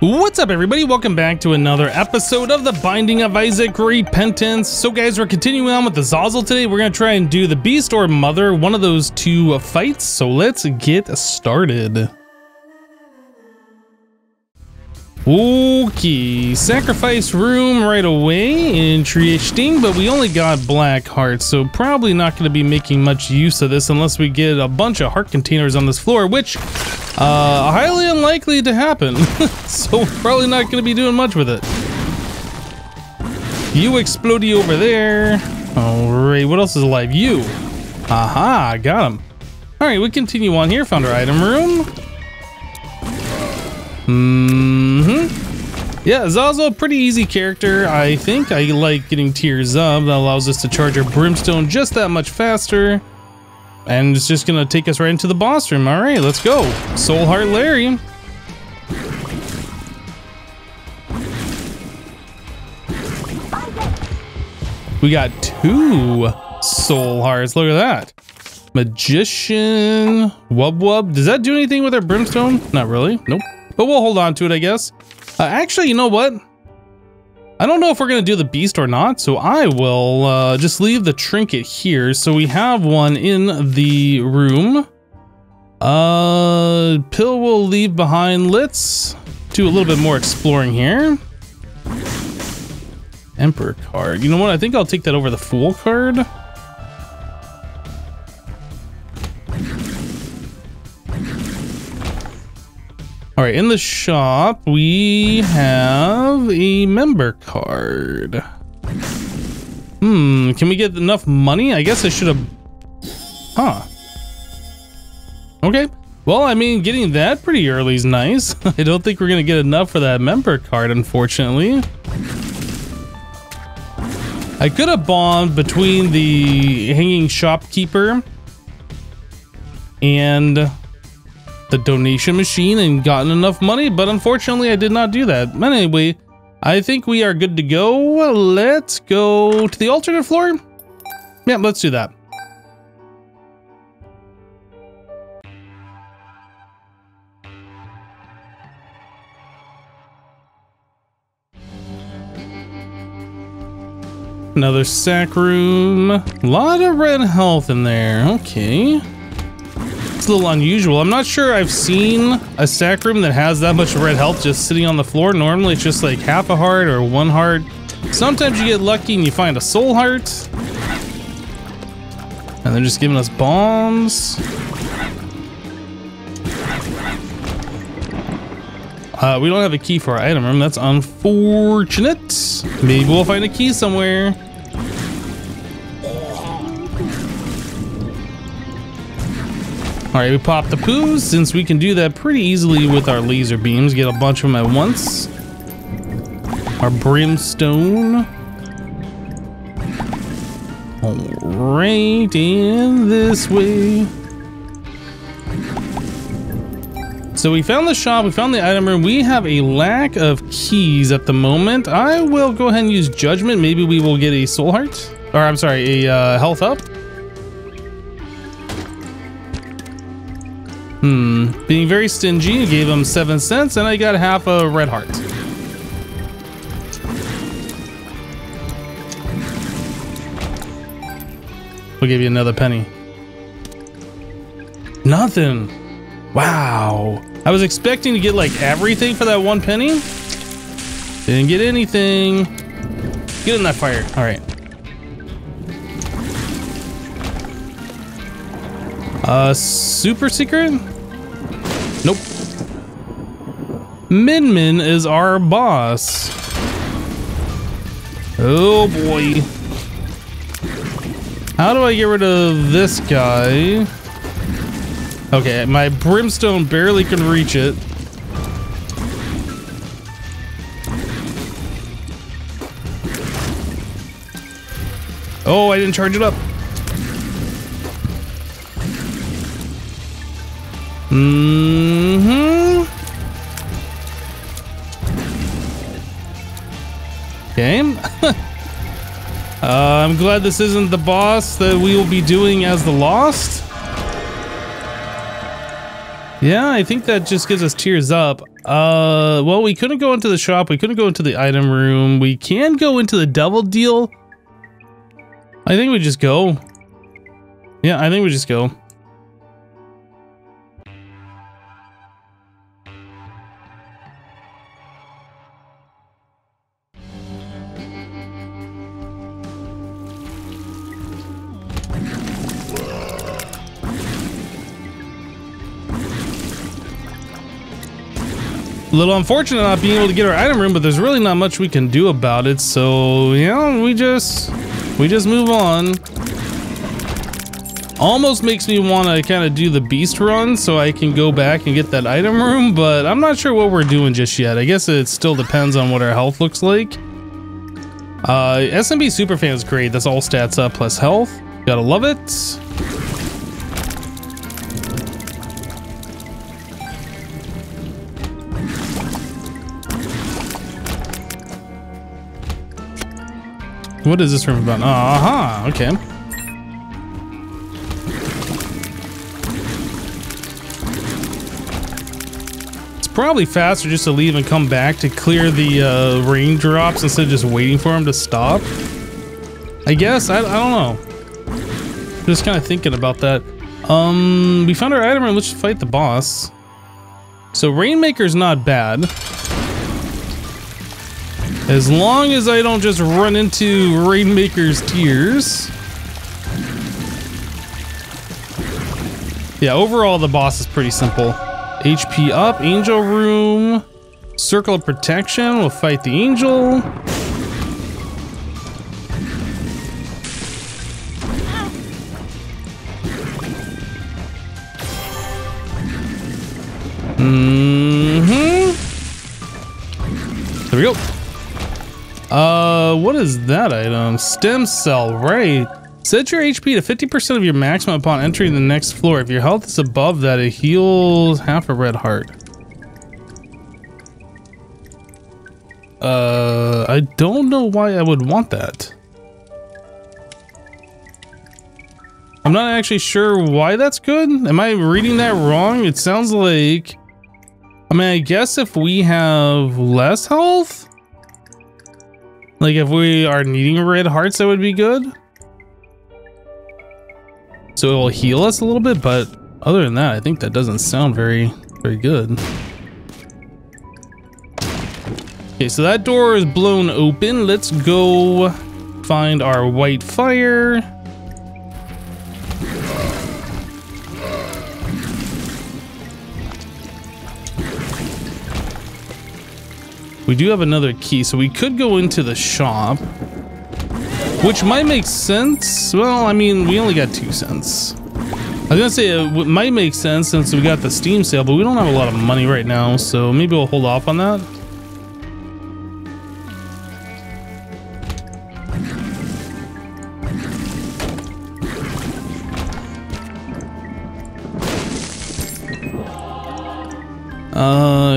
What's up, everybody? Welcome back to another episode of The Binding of Isaac Repentance. So, guys, we're continuing on with the Zazel today. We're going to try and do the Beast or Mother, one of those two fights. So, let's get started. Okay, sacrifice room right away. Interesting, but we only got black hearts, so probably not going to be making much use of this unless we get a bunch of heart containers on this floor, which uh, highly unlikely to happen. so probably not going to be doing much with it. You explodey over there. All right, what else is alive? You. Aha, got him. All right, we continue on here. Found our item room. Mm-hmm. Yeah, Zazel, a pretty easy character, I think. I like getting tears up. That allows us to charge our brimstone just that much faster. And it's just gonna take us right into the boss room. All right, let's go. Soul Heart Larry. We got two soul hearts. Look at that. Magician. Wub Wub. Does that do anything with our brimstone? Not really. Nope. But we'll hold on to it, I guess. Uh, actually, you know what? I don't know if we're going to do the beast or not, so I will uh, just leave the trinket here. So we have one in the room. Uh, pill will leave behind. Let's do a little bit more exploring here. Emperor card. You know what? I think I'll take that over the Fool card. All right, in the shop, we have a member card. Hmm, can we get enough money? I guess I should have... Huh. Okay. Well, I mean, getting that pretty early is nice. I don't think we're going to get enough for that member card, unfortunately. I could have bombed between the hanging shopkeeper and the donation machine and gotten enough money, but unfortunately I did not do that. Anyway, I think we are good to go. Let's go to the alternate floor. Yeah, let's do that. Another sack room. A lot of red health in there. Okay. It's a little unusual. I'm not sure I've seen a sack room that has that much red health just sitting on the floor. Normally it's just like half a heart or one heart. Sometimes you get lucky and you find a soul heart. And they're just giving us bombs. Uh, we don't have a key for our item room. That's unfortunate. Maybe we'll find a key somewhere. All right, we pop the poos since we can do that pretty easily with our laser beams. Get a bunch of them at once. Our brimstone. Right, in this way. So we found the shop, we found the item room. We have a lack of keys at the moment. I will go ahead and use judgment. Maybe we will get a soul heart. Or I'm sorry, a uh, health up. Hmm, being very stingy, gave him seven cents and I got half a red heart. We'll give you another penny. Nothing. Wow. I was expecting to get like everything for that one penny. Didn't get anything. Get in that fire. All right. Uh, super secret? Nope. Min Min is our boss. Oh boy. How do I get rid of this guy? Okay, my brimstone barely can reach it. Oh, I didn't charge it up. Mm-hmm. Okay. uh, I'm glad this isn't the boss that we will be doing as the Lost. Yeah, I think that just gives us tears up. Uh, well, we couldn't go into the shop. We couldn't go into the item room. We can go into the devil deal. I think we just go. Yeah, I think we just go. Little unfortunate not being able to get our item room, but there's really not much we can do about it. So, you know, we just, we just move on. Almost makes me want to kind of do the beast run so I can go back and get that item room, but I'm not sure what we're doing just yet. I guess it still depends on what our health looks like. Uh, SMB is great. That's all stats up plus health. Gotta love it. What is this room about? Aha, uh -huh, okay. It's probably faster just to leave and come back to clear the uh, raindrops instead of just waiting for them to stop. I guess, I, I don't know. Just kind of thinking about that. Um, we found our item room, let's fight the boss. So Rainmaker's not bad. As long as I don't just run into Rainmaker's tears. Yeah, overall the boss is pretty simple. HP up, angel room, circle of protection, we'll fight the angel. Mm-hmm. There we go. Uh, what is that item? Stem cell, right. Set your HP to 50% of your maximum upon entering the next floor. If your health is above that, it heals half a red heart. Uh, I don't know why I would want that. I'm not actually sure why that's good. Am I reading that wrong? It sounds like... I mean, I guess if we have less health? Like if we are needing red hearts, that would be good. So it will heal us a little bit, but other than that, I think that doesn't sound very, very good. Okay, so that door is blown open. Let's go find our white fire. We do have another key, so we could go into the shop. Which might make sense. Well, I mean, we only got two cents. I was gonna say uh, it might make sense since we got the Steam sale, but we don't have a lot of money right now, so maybe we'll hold off on that.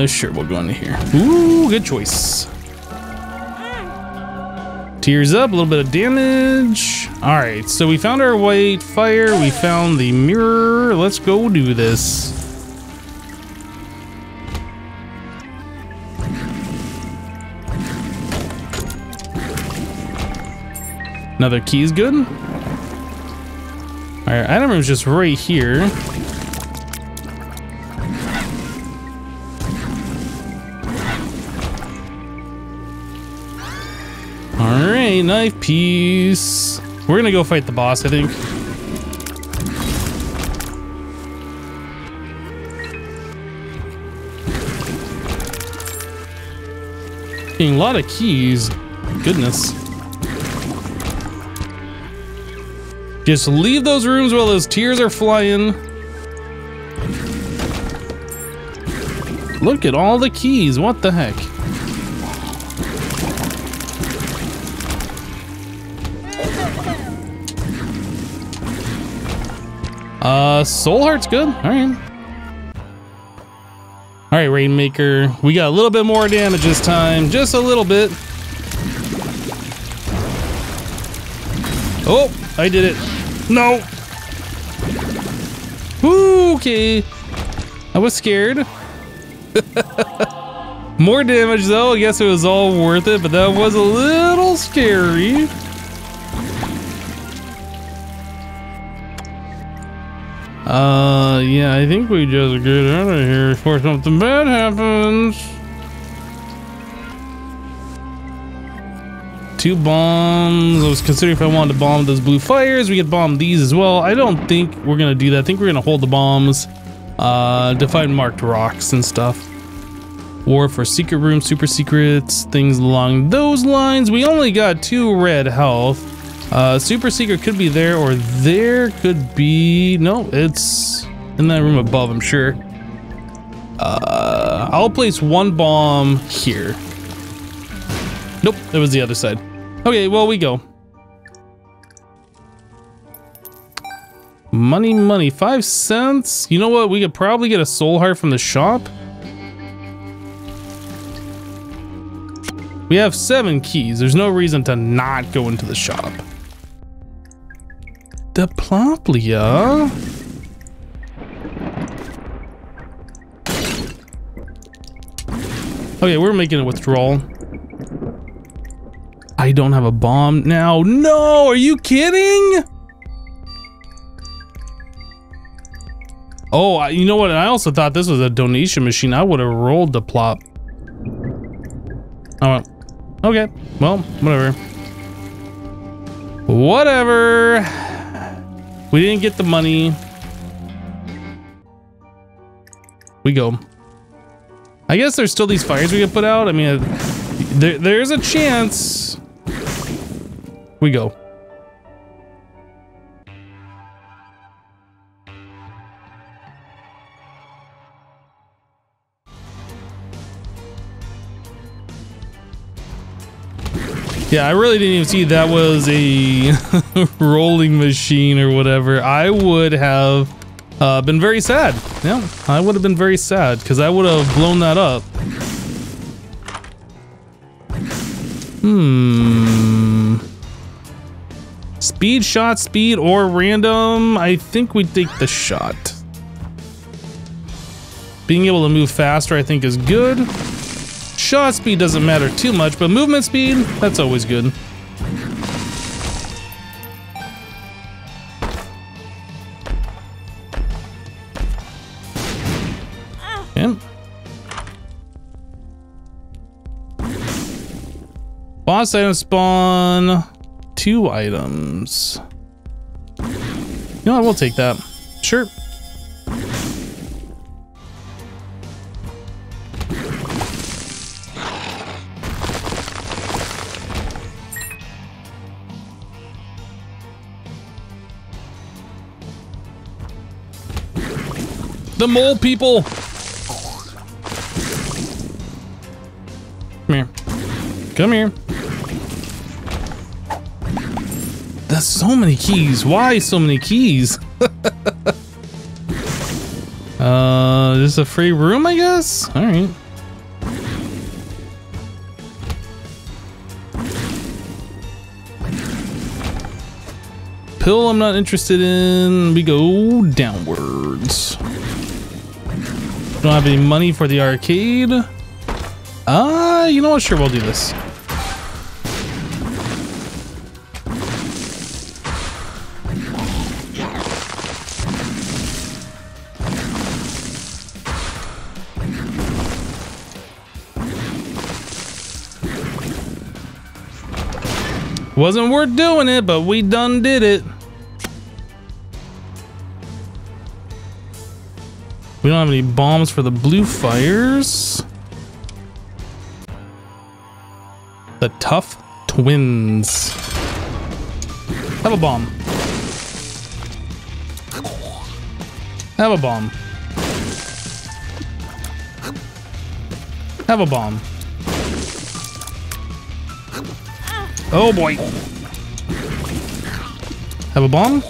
Sure, we'll go into here. Ooh, good choice. Tears up, a little bit of damage. All right, so we found our white fire. We found the mirror. Let's go do this. Another key is good. All right, item is just right here. Knife piece. We're gonna go fight the boss, I think. Getting a lot of keys. Goodness. Just leave those rooms while those tears are flying. Look at all the keys. What the heck? Uh, Soul Heart's good. All right. All right, Rainmaker. We got a little bit more damage this time. Just a little bit. Oh, I did it. No. Okay. I was scared. More damage though. I guess it was all worth it, but that was a little scary. Uh, yeah, I think we just get out of here before something bad happens. Two bombs. I was considering if I wanted to bomb those blue fires. We could bomb these as well. I don't think we're going to do that. I think we're going to hold the bombs uh, to find marked rocks and stuff. War for secret room, super secrets, things along those lines. We only got two red health. Uh, super secret could be there or there could be... No, it's in that room above, I'm sure. Uh, I'll place one bomb here. Nope, it was the other side. Okay, well, we go. Money, money, five cents. You know what? We could probably get a soul heart from the shop. We have seven keys. There's no reason to not go into the shop. Diplopia? Okay, we're making a withdrawal. I don't have a bomb now. No, are you kidding? Oh, you know what? I also thought this was a donation machine. I would have rolled the plop. Oh, okay. Well, whatever. Whatever. We didn't get the money. We go. I guess there's still these fires we can put out. I mean, there, there's a chance. We go. Yeah, I really didn't even see that was a rolling machine or whatever. I would have uh, been very sad. Yeah, I would have been very sad because I would have blown that up. Hmm. Speed shot, speed, or random. I think we take the shot. Being able to move faster, I think, is good. Shot speed doesn't matter too much, but movement speed, that's always good. Okay. Boss item spawn two items. You know what, we'll take that. Sure. The mole people! Come here. Come here. There's so many keys. Why so many keys? uh, this is a free room, I guess? Alright. Pill I'm not interested in. We go downwards. Don't have any money for the arcade. Ah, uh, you know what? Sure, we'll do this. Wasn't worth doing it, but we done did it. We don't have any bombs for the blue fires. The Tuff Twins. Have a bomb. Have a bomb. Have a bomb. Oh boy. Have a bomb?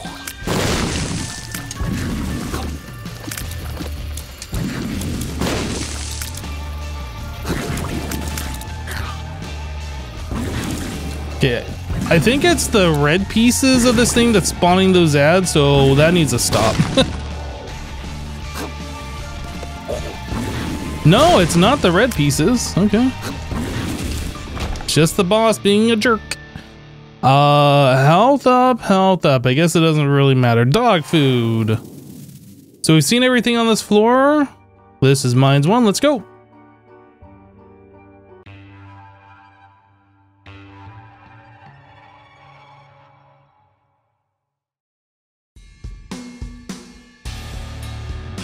Okay, I think it's the red pieces of this thing that's spawning those ads, so that needs to stop. No, it's not the red pieces. Okay. Just the boss being a jerk. Uh, health up, health up. I guess it doesn't really matter. Dog food. So we've seen everything on this floor. This is Mines 1. Let's go.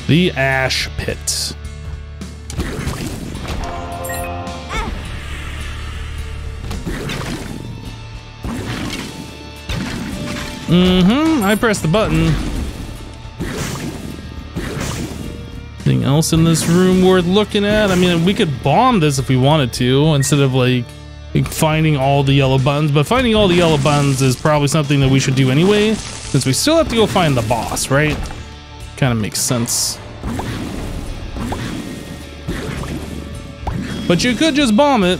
The Ash Pit. Mm-hmm. I pressed the button. Anything else in this room worth looking at? I mean, we could bomb this if we wanted to, instead of like finding all the yellow buttons. But finding all the yellow buttons is probably something that we should do anyway, since we still have to go find the boss, right? Kind of makes sense. But you could just bomb it.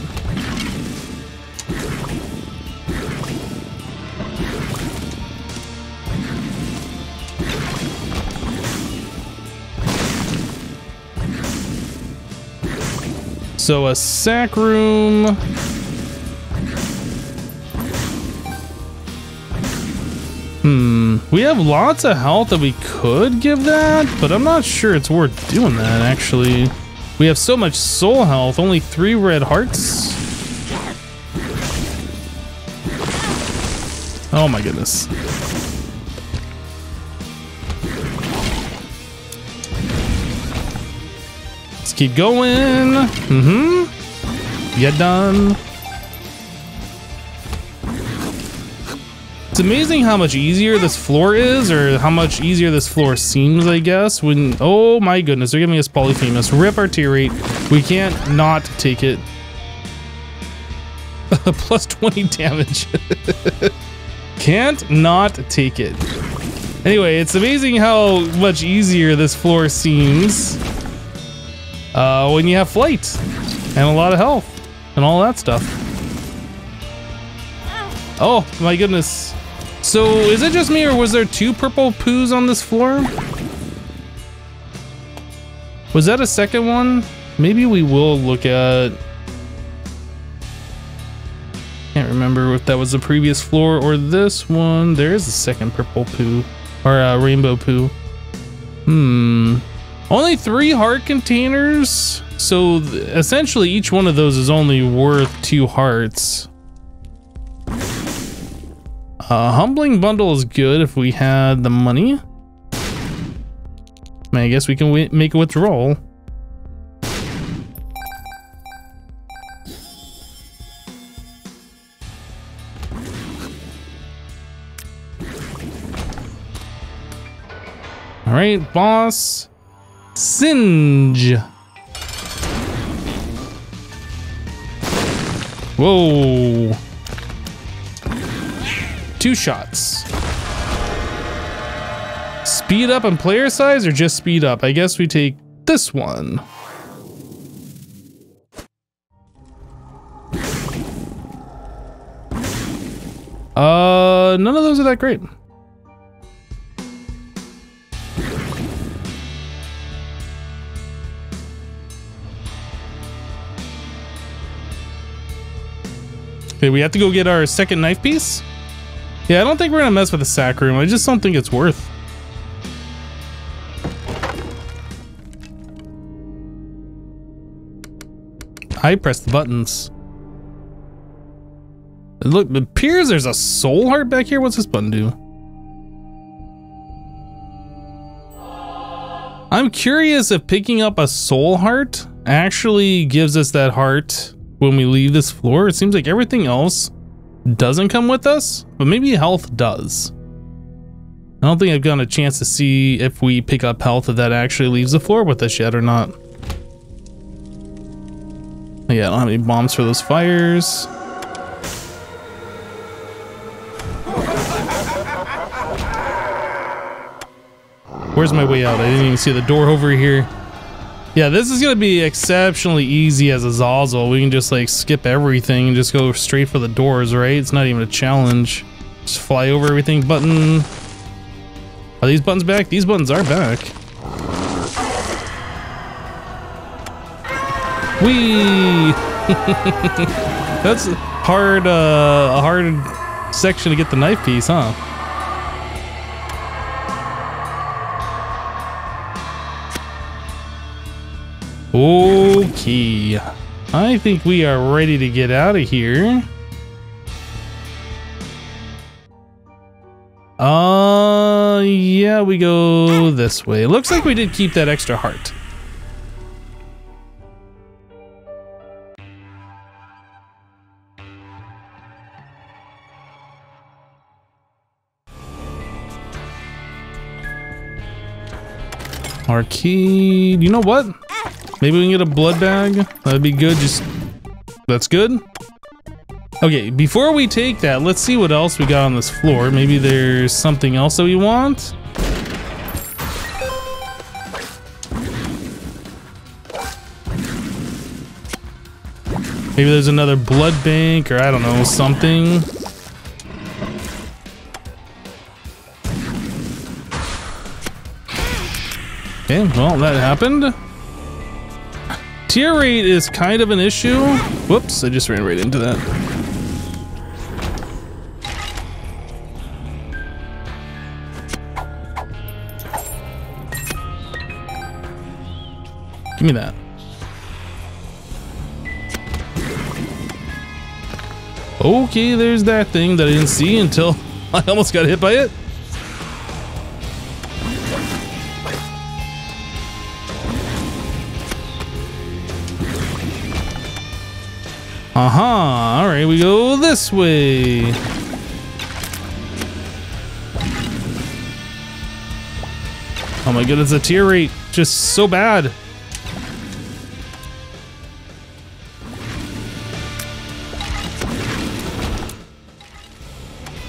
So a sack room. We have lots of health that we could give that, but I'm not sure it's worth doing that actually. We have so much soul health, only three red hearts. Oh my goodness. Let's keep going. Mm-hmm. Get done. It's amazing how much easier this floor is, or how much easier this floor seems, I guess, when... Oh my goodness, they're giving us Polyphemus. Rip our tear rate. We can't not take it. Plus 20 damage. can't not take it. Anyway, it's amazing how much easier this floor seems uh, when you have flight and a lot of health and all that stuff. Oh my goodness. So is it just me or was there two purple poos on this floor? Was that a second one? Maybe we will look at... Can't remember if that was the previous floor or this one. There is a second purple poo. Or a rainbow poo. Hmm. Only three heart containers? So essentially each one of those is only worth two hearts. A humbling bundle is good if we had the money. I guess we can make a withdrawal. All right, boss. Singe. Whoa. Two shots. Speed up and player size or just speed up? I guess we take this one. Uh, none of those are that great. Okay, we have to go get our second knife piece? Yeah, I don't think we're gonna mess with the sack room. I just don't think it's worth. I press the buttons. Look, it appears there's a soul heart back here. What's this button do? I'm curious if picking up a soul heart actually gives us that heart when we leave this floor. It seems like everything else doesn't come with us, but maybe health does. I don't think I've gotten a chance to see if we pick up health if that actually leaves the floor with us yet or not. Yeah, I don't have any bombs for those fires. Where's my way out? I didn't even see the door over here. Yeah, this is going to be exceptionally easy as a Zazel. We can just like skip everything and just go straight for the doors, right? It's not even a challenge. Just fly over everything button. Are these buttons back? These buttons are back. Whee! That's hard, uh, a hard section to get the knife piece, huh? Okay. I think we are ready to get out of here. Uh, yeah, we go this way. Looks like we did keep that extra heart. Arcade. You know what? Maybe we can get a blood bag. That'd be good. Just that's good. Okay, before we take that, let's see what else we got on this floor. Maybe there's something else that we want. Maybe there's another blood bank or I don't know, something. Okay, well, that happened. Tear rate is kind of an issue. Whoops, I just ran right into that. Give me that. Okay, there's that thing that I didn't see until I almost got hit by it. Uh-huh. All right, we go this way. Oh my goodness, the tear rate just so bad.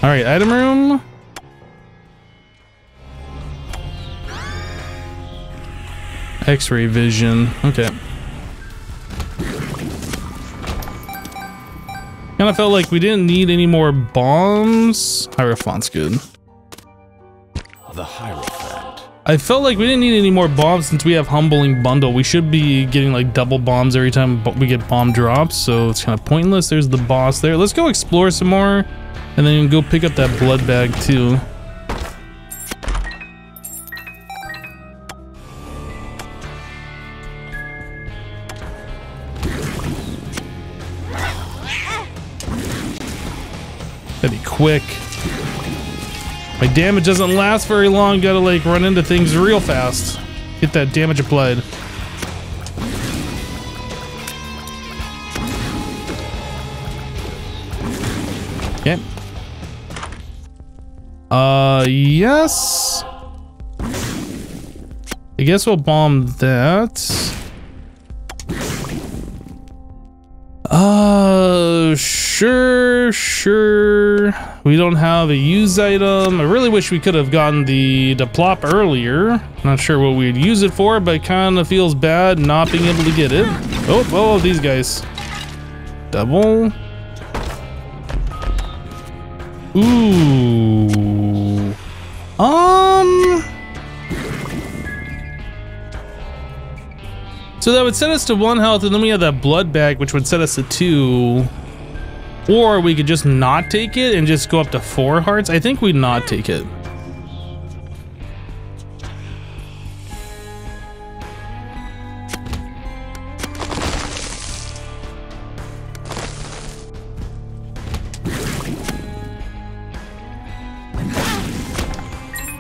All right, item room. X-ray vision. Okay. Kind of felt like we didn't need any more bombs. Hierophant's good. The Hierophant. I felt like we didn't need any more bombs since we have Humbling Bundle. We should be getting like double bombs every time we get bomb drops, so it's kind of pointless. There's the boss there. Let's go explore some more, and then go pick up that blood bag too. Quick. My damage doesn't last very long. Gotta like run into things real fast. Get that damage applied. Okay. Uh, yes. I guess we'll bomb that. Uh, sure, sure. We don't have a use item. I really wish we could have gotten the, the plop earlier. Not sure what we'd use it for, but kind of feels bad not being able to get it. Oh, oh, these guys. Double. Ooh. Um... So that would set us to one health, and then we have that blood bag, which would set us to two. Or we could just not take it and just go up to four hearts. I think we'd not take it.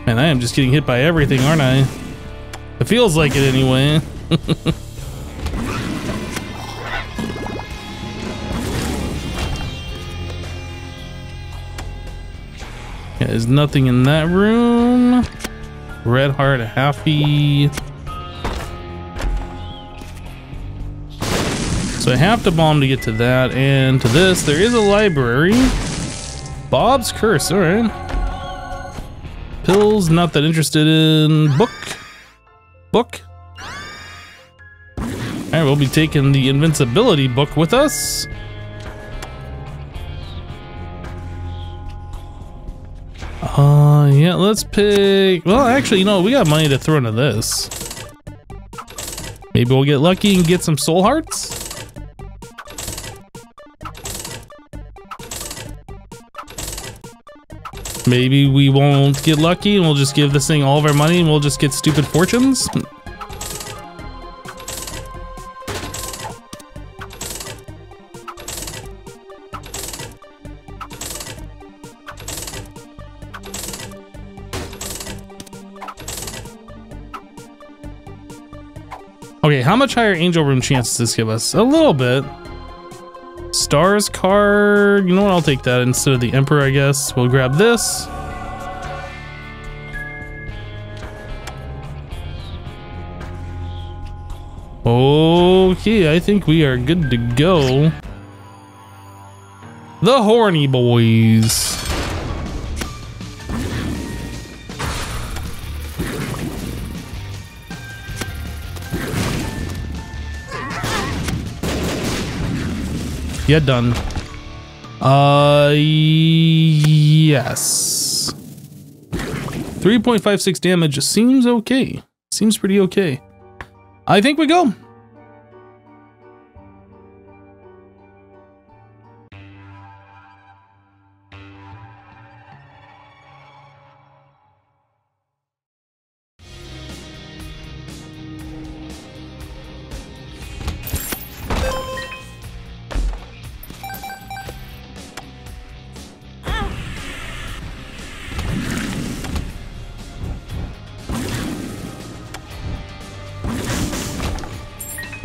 Man, I am just getting hit by everything, aren't I? It feels like it anyway. Yeah, there's nothing in that room. Red heart, happy. So I have to bomb to get to that and to this. There is a library. Bob's Curse, all right. Pills, not that interested in. Book. Book. All right, we'll be taking the invincibility book with us. Uh, yeah, let's pick... Well, actually, you know, we got money to throw into this. Maybe we'll get lucky and get some soul hearts? Maybe we won't get lucky and we'll just give this thing all of our money and we'll just get stupid fortunes? How much higher angel room chance does this give us? A little bit. Stars card. You know what? I'll take that instead of the Emperor, I guess. We'll grab this. Okay, I think we are good to go. The Horny Boys. Yeah, done. Uh, yes. 3.56 damage seems okay. Seems pretty okay. I think we go.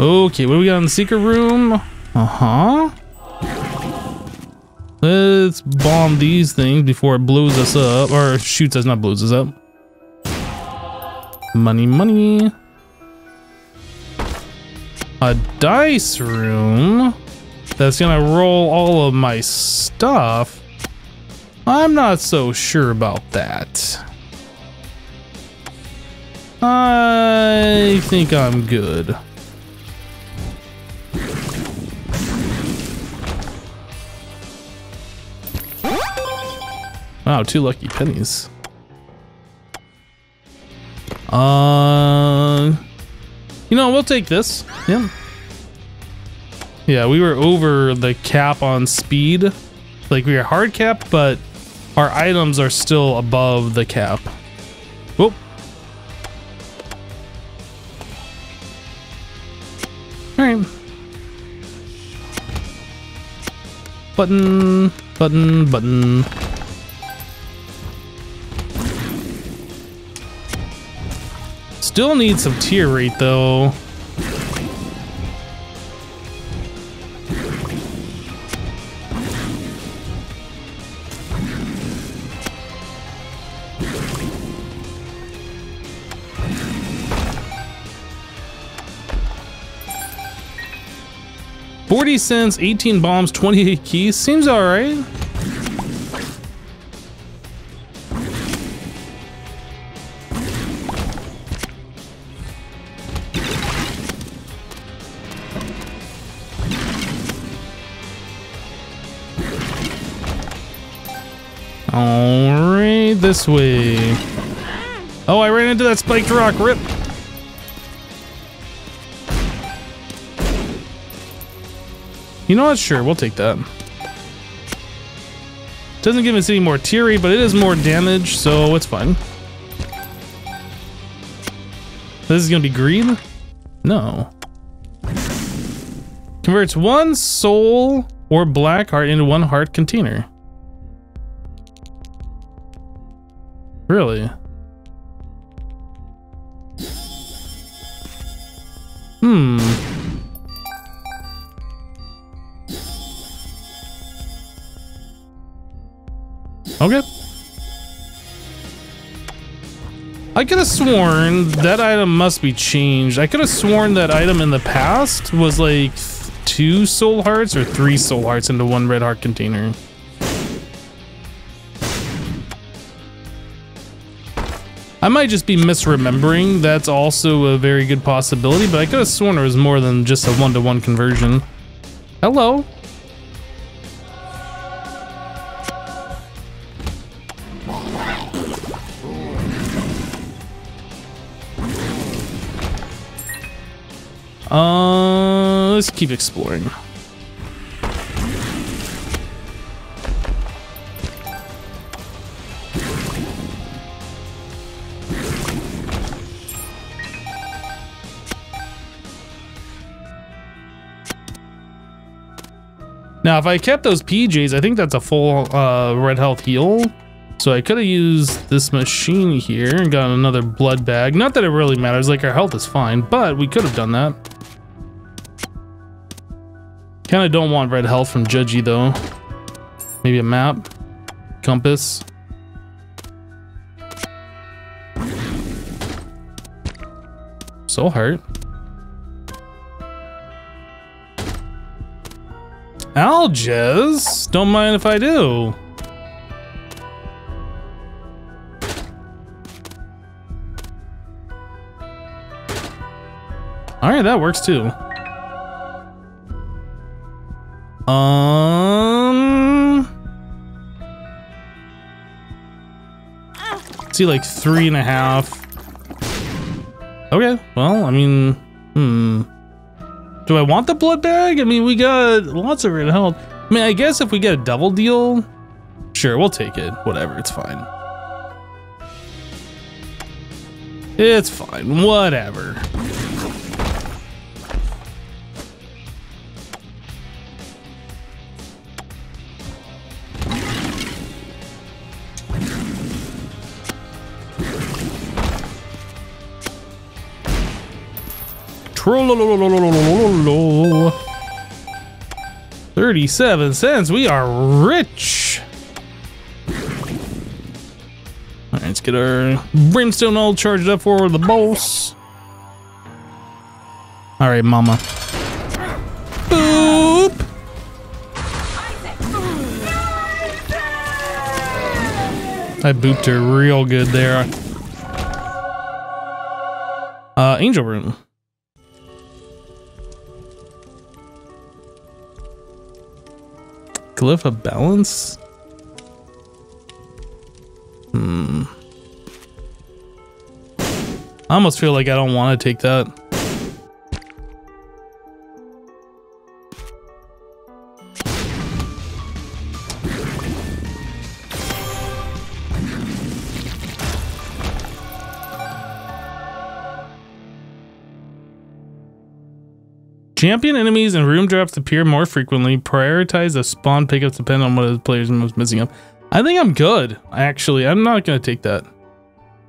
Okay, what do we got in the secret room? Uh-huh. Let's bomb these things before it blows us up. Or shoots us, not blows us up. Money, money. A dice room that's gonna roll all of my stuff. I'm not so sure about that. I think I'm good. Wow, two lucky pennies. Uh, you know, we'll take this. Yeah. Yeah, we were over the cap on speed. Like we were hard cap, but our items are still above the cap. Whoop. Alright. Button, button, button. Still need some tear rate though. Forty cents, eighteen bombs, twenty-eight keys. Seems all right. This way. Oh, I ran into that spiked rock. Rip. You know what? Sure, we'll take that. Doesn't give us any more teary, but it is more damage, so it's fine. This is gonna be green? No. Converts one soul or black heart into one heart container. Really? Hmm. Okay. I could have sworn that item must be changed. I could have sworn that item in the past was like two soul hearts or three soul hearts into one red heart container. I might just be misremembering. That's also a very good possibility, but I could have sworn it was more than just a one-to-one -one conversion. Hello. Uh, let's keep exploring. Now, if I kept those PJs, I think that's a full uh, red health heal. So I could have used this machine here and got another blood bag. Not that it really matters, like our health is fine, but we could have done that. Kind of don't want red health from Judgy though. Maybe a map, compass. Soul Algiz? Don't mind if I do. Alright, that works too. Um... See, like three and a half. Okay, well, I mean, hmm. Do I want the blood bag? I mean, we got lots of red health. I mean, I guess if we get a double deal, sure, we'll take it. Whatever, it's fine. It's fine, whatever. 37 cents. We are rich. All right, let's get our brimstone all charged up for the boss. All right, mama. Boop. I booped her real good there. Uh, angel room. Glyph of balance? Hmm. I almost feel like I don't want to take that. Champion enemies and room drops appear more frequently. Prioritize the spawn pickups depending on what the player's most missing up. I think I'm good, actually. I'm not going to take that.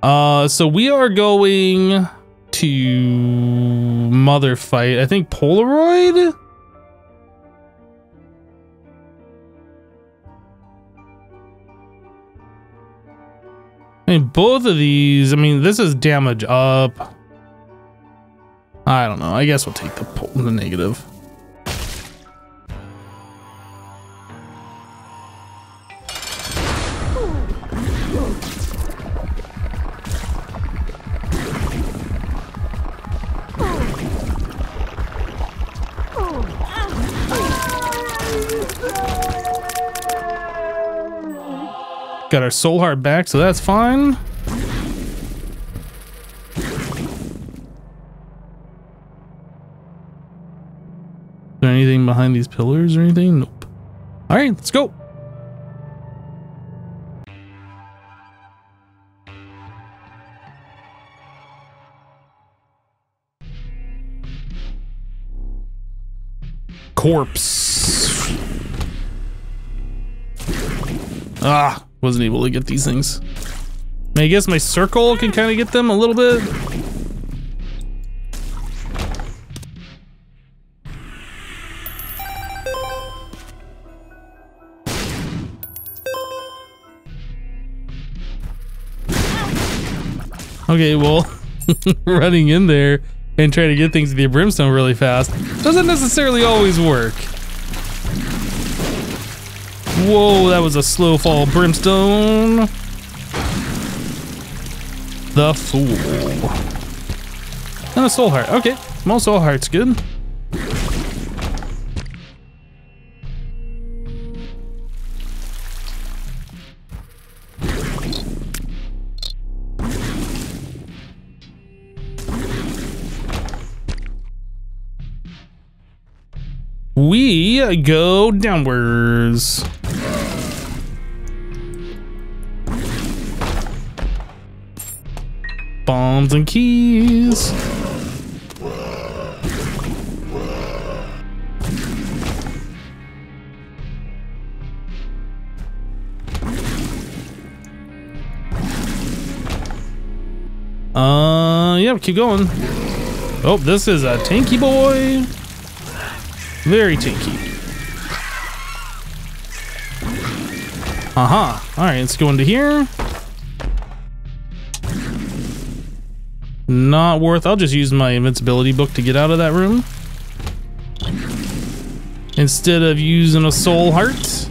Uh, so we are going to mother fight. I think Polaroid? I mean, both of these, I mean, this is damage up. I don't know. I guess we'll take the, the negative. Got our soul heart back, so that's fine. there anything behind these pillars or anything? Nope. All right, let's go. Corpse. Ah, wasn't able to get these things. I guess my circle can kind of get them a little bit. Okay, well, running in there and trying to get things to the brimstone really fast doesn't necessarily always work. Whoa, that was a slow fall brimstone. The fool. And a soul heart. Okay, small soul heart's good. we go downwards. Bombs and keys. Uh, yeah, keep going. Oh, this is a tanky boy. Very tanky. Uh-huh. All right, let's go into here. Not worth. I'll just use my invincibility book to get out of that room. Instead of using a soul heart.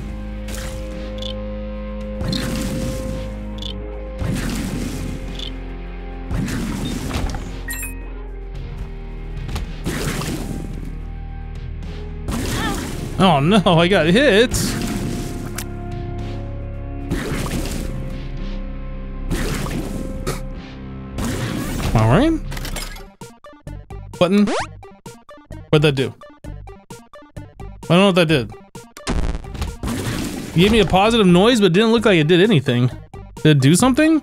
Oh no, I got hit. All right. Button. What'd that do? I don't know what that did. It gave me a positive noise, but didn't look like it did anything. Did it do something?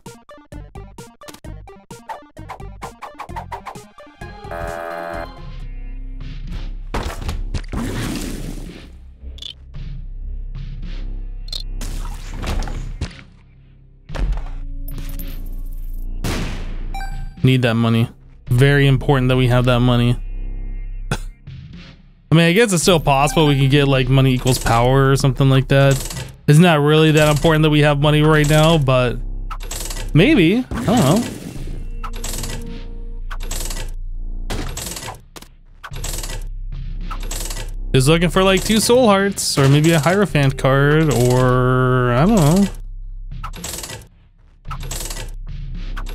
Need that money. Very important that we have that money. I mean, I guess it's still possible we can get like money equals power or something like that. It's not really that important that we have money right now, but maybe. I don't know. Is looking for like two soul hearts or maybe a Hierophant card or I don't know.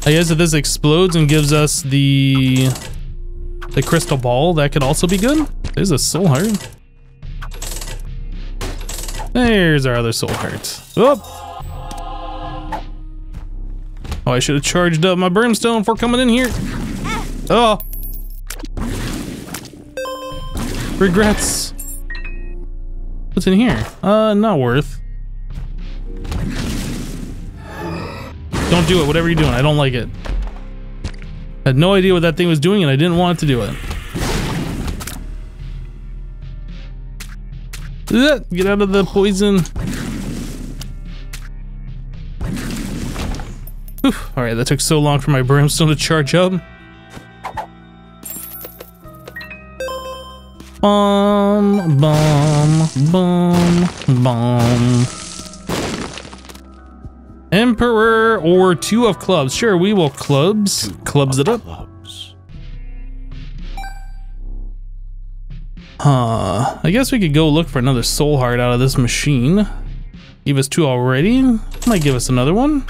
I guess if this explodes and gives us the the crystal ball, that could also be good. There's a soul heart. There's our other soul heart. Oh! Oh, I should have charged up my brimstone before coming in here. Oh! Regrets. What's in here? Uh, not worth. Don't do it, whatever you're doing. I don't like it. I had no idea what that thing was doing and I didn't want it to do it. Get out of the poison. Alright, that took so long for my brimstone to charge up. Bum, bum, bum, bum. Emperor or two of clubs. Sure, we will clubs. Two clubs it up. Clubs. Huh. I guess we could go look for another soul heart out of this machine. Give us two already. Might give us another one.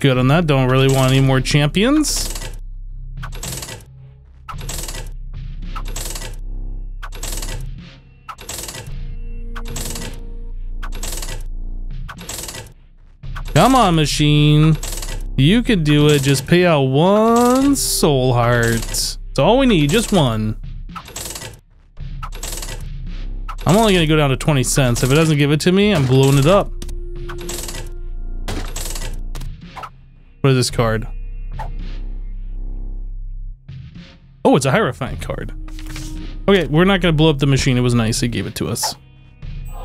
Good on that. Don't really want any more champions. Come on, machine. You can do it. Just pay out one soul heart. It's all we need, just one. I'm only gonna go down to 20 cents. If it doesn't give it to me, I'm blowing it up. What is this card? Oh, it's a Hierophant card. Okay, we're not gonna blow up the machine. It was nice. It gave it to us.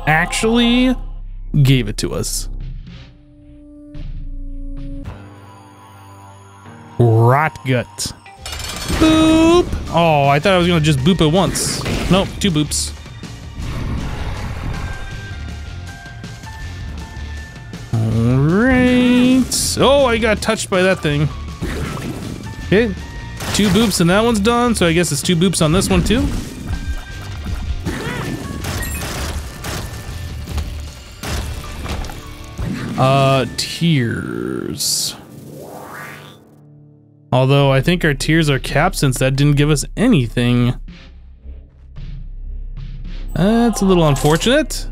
Actually, gave it to us. Rotgut. Boop. Oh, I thought I was gonna just boop it once. Nope, two boops. Alright. Oh, I got touched by that thing. Okay. Two boops and that one's done, so I guess it's two boops on this one too. Uh, tears. Although I think our tears are capped since that didn't give us anything. That's a little unfortunate.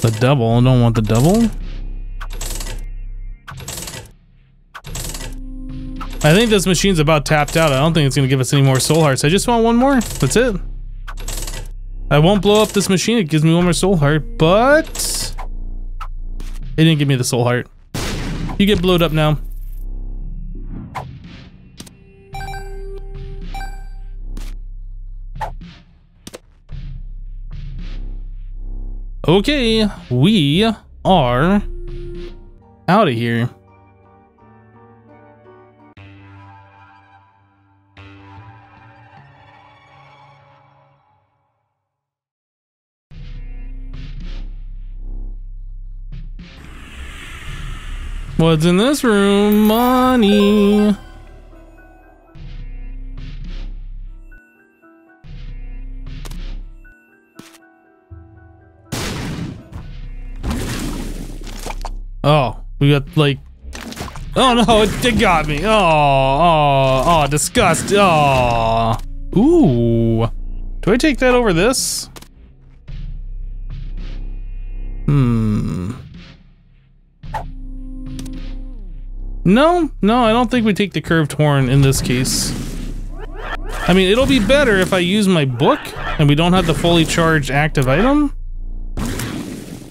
The double, I don't want the double. I think this machine's about tapped out. I don't think it's gonna give us any more soul hearts. I just want one more, that's it. I won't blow up this machine, it gives me one more soul heart, but... It didn't give me the soul heart. You get blowed up now. Okay, we are out of here. What's in this room? Money. Oh, we got like. Oh no, it, it got me. Oh, oh, oh, disgust. Oh. Ooh. Do I take that over this? Hmm. No, no, I don't think we take the curved horn in this case. I mean, it'll be better if I use my book and we don't have the fully charged active item.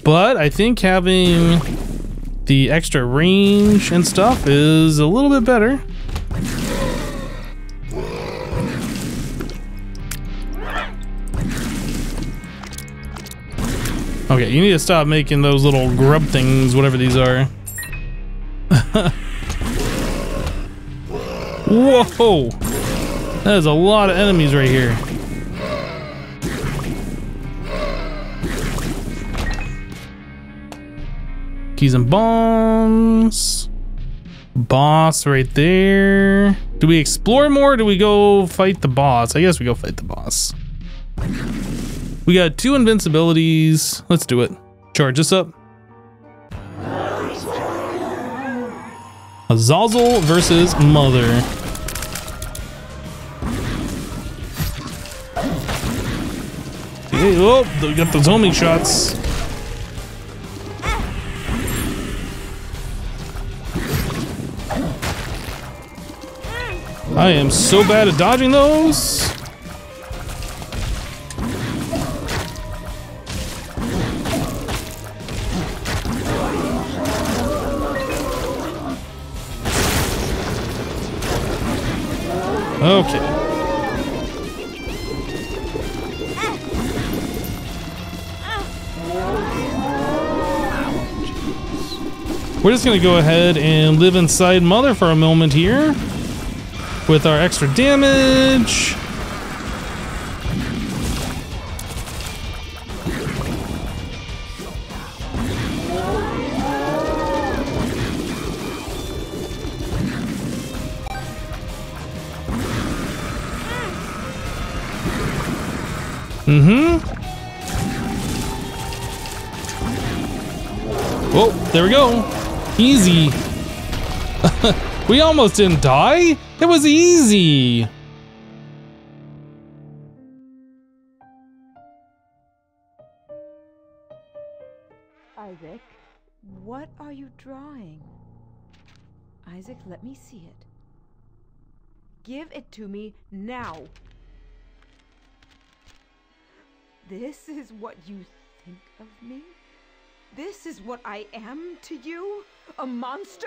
But I think having the extra range and stuff is a little bit better. Okay, you need to stop making those little grub things, whatever these are. Whoa! That is a lot of enemies right here. Keys and bombs. Boss right there. Do we explore more do we go fight the boss? I guess we go fight the boss. We got two invincibilities. Let's do it. Charge us up. Azazel versus Mother. Hey, oh, we got those homing shots. I am so bad at dodging those. Okay. We're just gonna go ahead and live inside Mother for a moment here with our extra damage. We go. Easy. we almost didn't die. It was easy. Isaac, what are you drawing? Isaac, let me see it. Give it to me now. This is what you think of me? This is what I am to you? A monster?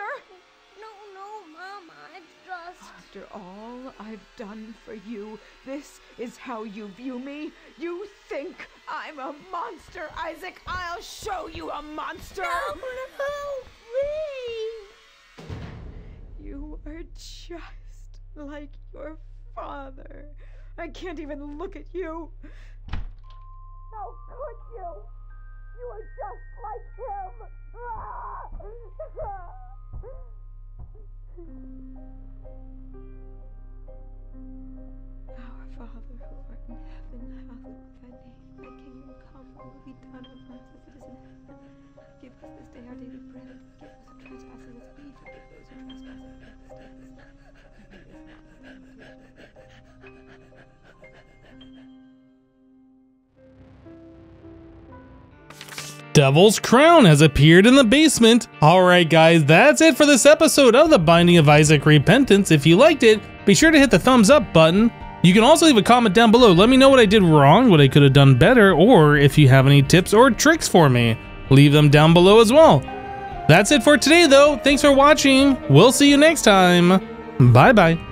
No, no, Mom, I just. After all I've done for you, this is how you view me? You think I'm a monster, Isaac? I'll show you a monster! No, no, please. You are just like your father. I can't even look at you. How could you? You are just like him. Our Father who art in heaven, hallowed be thy name. Thy kingdom come, thy will be done on earth as it is in heaven. Give us this day our daily bread, forgive us our trespasses as we forgive those who trespass against us. And lead us not into temptation. Devil's Crown has appeared in the basement. Alright guys, that's it for this episode of The Binding of Isaac Repentance. If you liked it, be sure to hit the thumbs up button. You can also leave a comment down below. Let me know what I did wrong, what I could have done better, or if you have any tips or tricks for me. Leave them down below as well. That's it for today though. Thanks for watching. We'll see you next time. Bye bye.